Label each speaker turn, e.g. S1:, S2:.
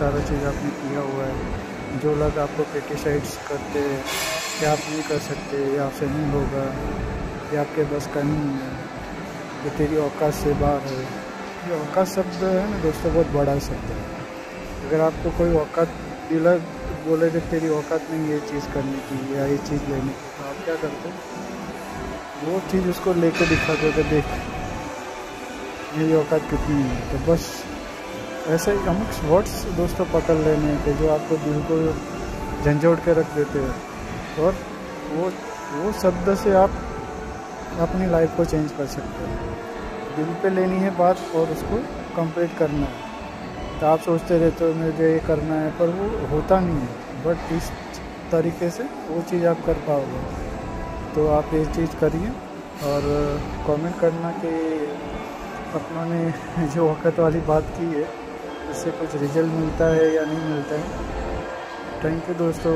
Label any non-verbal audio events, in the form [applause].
S1: सारा चीज़ आपने किया हुआ है। जो लोग आपको क्रिटिसाइड्स करते हैं कि आप नहीं कर सकते, या आपसे नहीं होगा, या आपके बस का नहीं है, ये तेरी औकात से बाहर है। ये औकात शब्द है ना दोस्तों, बहुत बड़ा शब्द है। अगर आपको कोई औकात दिला, बोले कि तेरी औकात नहीं ये चीज़ करने की, या ये चीज़ लेने की तो आप क्या करते वो चीज़ उसको लेके दिखा दो कि देख, मेरी औकात कितनी है। तो बस ऐसे ही अमुक वर्ड्स दोस्तों पकड़ लेने के जो आपको दिल को झंझोड़ के रख देते हैं। और वो वो शब्द से आप अपनी लाइफ को चेंज कर सकते हैं। दिल पे लेनी है बात और उसको कंप्लीट करना है। तो आप सोचते रहते हो, मुझे ये करना है, पर वो होता नहीं है। बट इस तरीके से वो चीज़ आप कर पाओगे। तो आप ये चीज़ करिए और कमेंट करना कि अपनों ने [laughs] जो वक़्त वाली बात की है इससे कुछ रिज़ल्ट मिलता है या नहीं मिलता है। थैंक यू दोस्तों।